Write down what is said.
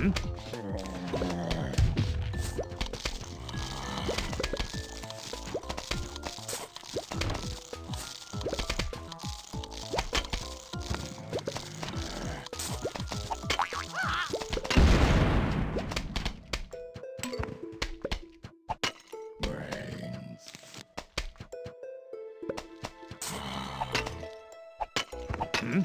Mm-hmm. Hmm?